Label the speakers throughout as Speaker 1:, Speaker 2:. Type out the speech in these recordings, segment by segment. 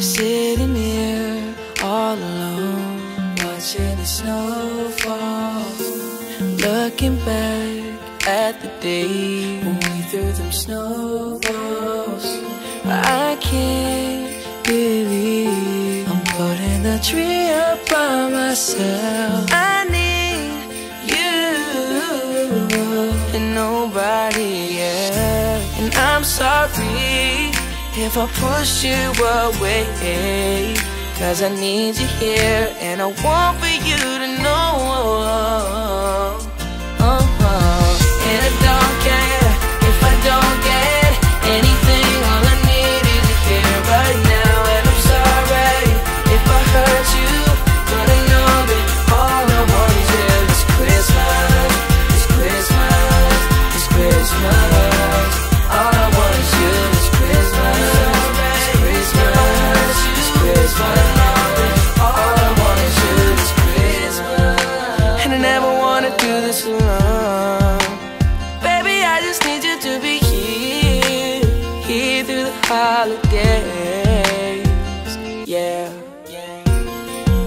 Speaker 1: sitting here all alone, watching the snow fall. Looking back at the day when we threw them snowballs. I can't believe I'm putting the tree up by myself. I need you and nobody else. And I'm sorry if I push you away. Cause I need you here and I want for you to know. Holidays. Yeah.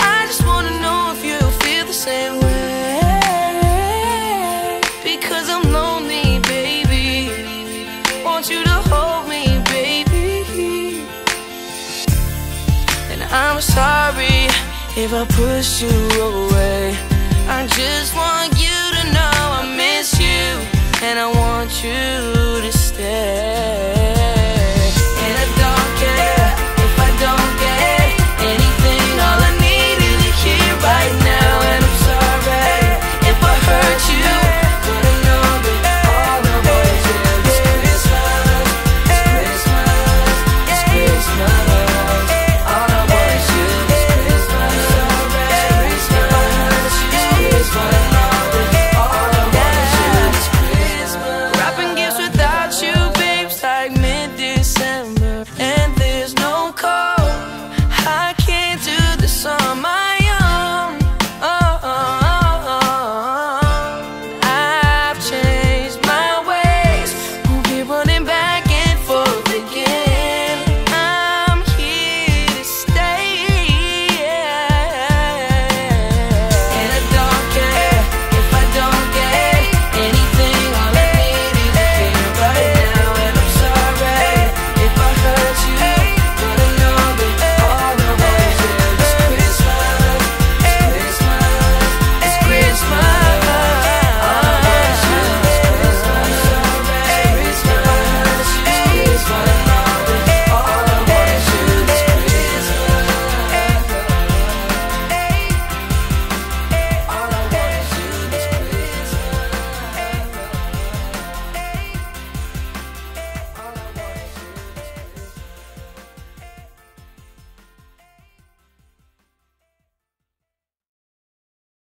Speaker 1: I just wanna know if you feel the same way. Because I'm lonely, baby. Want you to hold me, baby. And I'm sorry if I push you away. I just want you to know I miss December and there's no call I can't do this on my own. Oh, oh, oh, oh. I've changed my ways. Won't be running back